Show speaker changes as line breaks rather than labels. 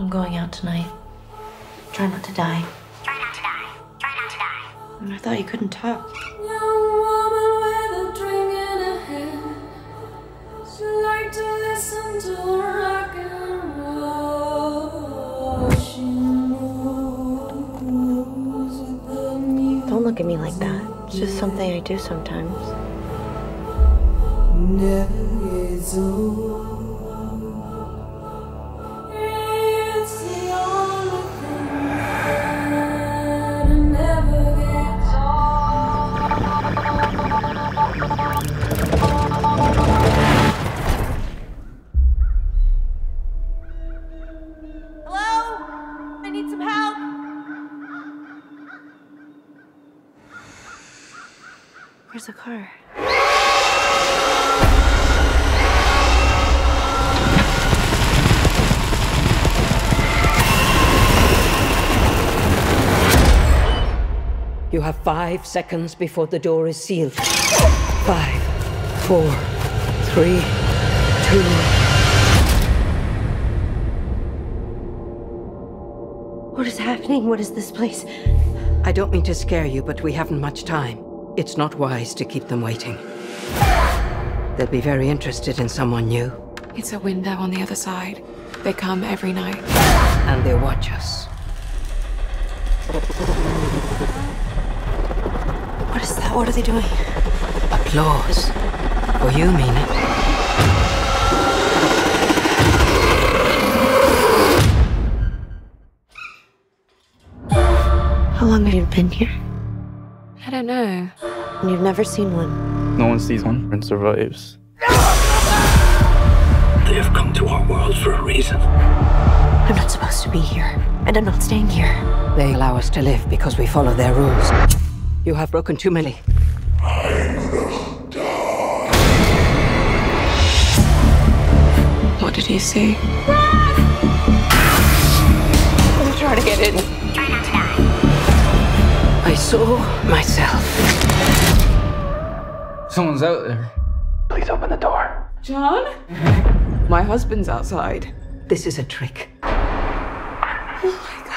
I'm going out tonight. Try not to die.
Try not to die. Try not to die.
I thought you couldn't talk.
Young woman with a drink in her hand. She liked to listen to rock and roll. She moves with the music.
Don't look at me like that. It's just something I do sometimes.
Need some help.
Where's the car?
You have five seconds before the door is sealed. Five, four, three, two.
What is happening? What is this place?
I don't mean to scare you, but we haven't much time. It's not wise to keep them waiting. They'll be very interested in someone new,
It's a window on the other side. They come every night.
and they watch us.
What is that? What are they doing?
Applause. For you, Mina.
How long have you been here?
I don't know.
And you've never seen one.
No one sees one and survives.
They have come to our world for a reason.
I'm not supposed to be here. And I'm not staying here.
They allow us to live because we follow their rules. You have broken too many. I will die.
What did you see? I'm trying to get in.
Saw myself.
Someone's out there.
Please open the door.
John? My husband's outside.
This is a trick.
Oh my